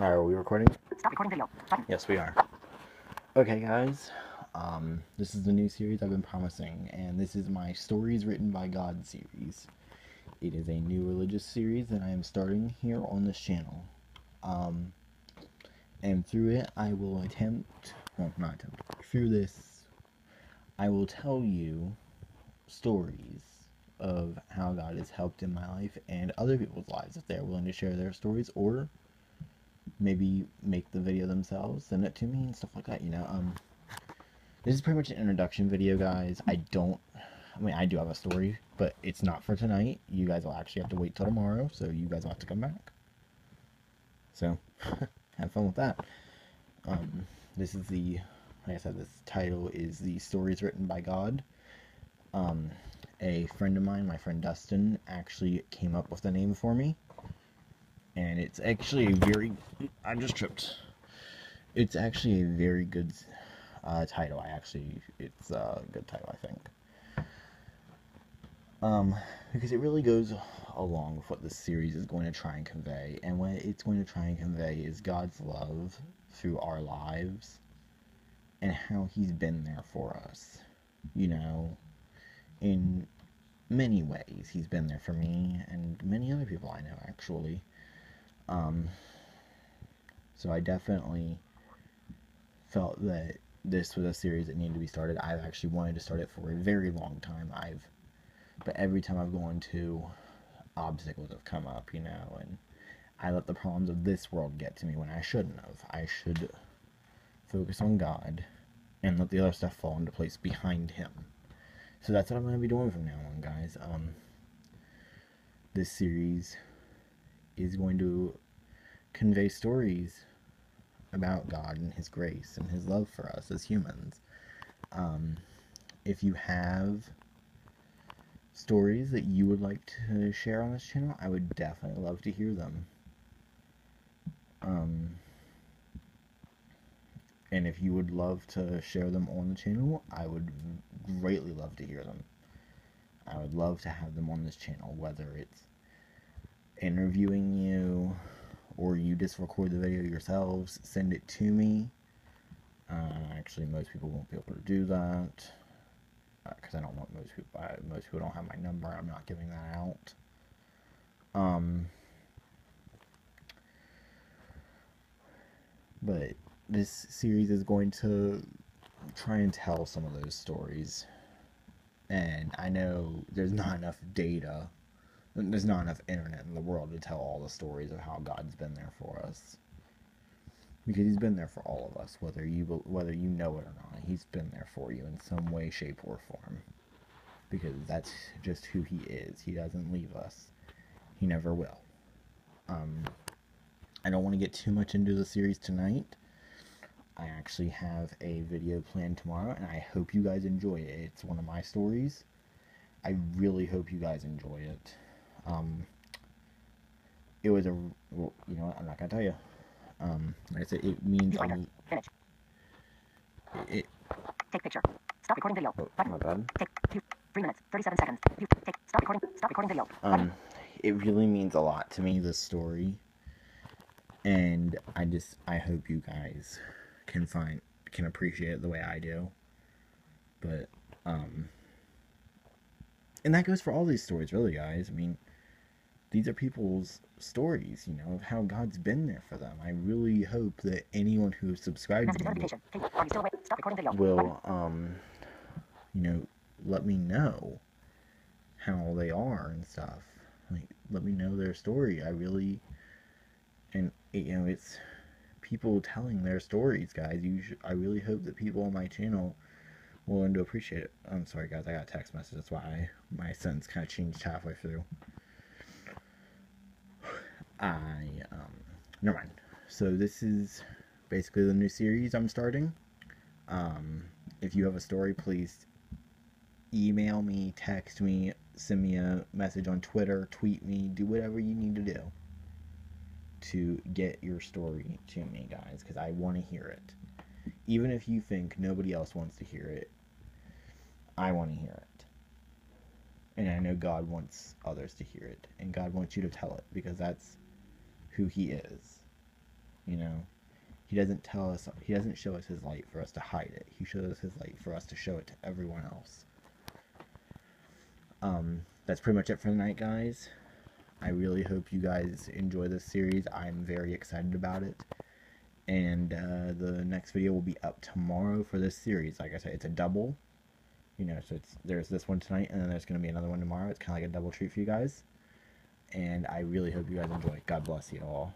Alright, are we recording? Stop recording video. Button. Yes, we are. Okay, guys. Um, this is the new series I've been promising, and this is my Stories Written by God series. It is a new religious series that I am starting here on this channel. Um, and through it, I will attempt, well, not attempt, through this, I will tell you stories of how God has helped in my life and other people's lives if they're willing to share their stories or maybe make the video themselves, send it to me and stuff like that, you know. Um this is pretty much an introduction video, guys. I don't I mean I do have a story, but it's not for tonight. You guys will actually have to wait till tomorrow, so you guys will have to come back. So have fun with that. Um this is the like I said, this title is the stories written by God. Um a friend of mine, my friend Dustin, actually came up with the name for me. And it's actually a very. I just tripped. It's actually a very good uh, title. I actually. It's a good title, I think. Um, because it really goes along with what this series is going to try and convey. And what it's going to try and convey is God's love through our lives and how He's been there for us. You know, in many ways. He's been there for me and many other people I know, actually. Um, so I definitely felt that this was a series that needed to be started. I've actually wanted to start it for a very long time. I've, but every time I've gone to, obstacles have come up, you know, and I let the problems of this world get to me when I shouldn't have. I should focus on God and let the other stuff fall into place behind Him. So that's what I'm going to be doing from now on, guys. Um, this series is going to convey stories about God and His grace and His love for us as humans. Um, if you have stories that you would like to share on this channel, I would definitely love to hear them. Um, and if you would love to share them on the channel, I would greatly love to hear them. I would love to have them on this channel, whether it's interviewing you or you just record the video yourselves, send it to me. Uh, actually, most people won't be able to do that because uh, I don't want most people. I, most people don't have my number. I'm not giving that out. Um, but this series is going to try and tell some of those stories. And I know there's not enough data, there's not enough internet in the world to tell all the stories of how God's been there for us. Because He's been there for all of us, whether you whether you know it or not. He's been there for you in some way, shape, or form. Because that's just who He is. He doesn't leave us. He never will. Um, I don't want to get too much into the series tonight I actually have a video planned tomorrow, and I hope you guys enjoy it. It's one of my stories. I really hope you guys enjoy it. Um, it was a, well, you know I'm not gonna tell you. Um, like I said, it means a, Finish. it, Take picture. Stop recording video. oh, Button. my bad. Take two. Three minutes. Thirty-seven seconds. You take. Stop recording. Stop recording video. Button. Um, it really means a lot to me, this story. And I just, I hope you guys can find can appreciate it the way I do. But um and that goes for all these stories really guys. I mean these are people's stories, you know, of how God's been there for them. I really hope that anyone who subscribes to me will um you know, let me know how they are and stuff. Like let me know their story. I really and you know, it's people telling their stories, guys. You should, I really hope that people on my channel will learn to appreciate it. I'm sorry, guys. I got a text message. That's why I, my sentence kind of changed halfway through. I um, never mind. So this is basically the new series I'm starting. Um, if you have a story, please email me, text me, send me a message on Twitter, tweet me, do whatever you need to do to get your story to me, guys, because I want to hear it. Even if you think nobody else wants to hear it, I want to hear it. And I know God wants others to hear it, and God wants you to tell it because that's who He is. You know, He doesn't tell us, He doesn't show us His light for us to hide it. He shows us His light for us to show it to everyone else. Um, that's pretty much it for tonight, guys. I really hope you guys enjoy this series. I'm very excited about it. And uh, the next video will be up tomorrow for this series. Like I said, it's a double. You know, so it's there's this one tonight, and then there's going to be another one tomorrow. It's kind of like a double treat for you guys. And I really hope you guys enjoy. God bless you all.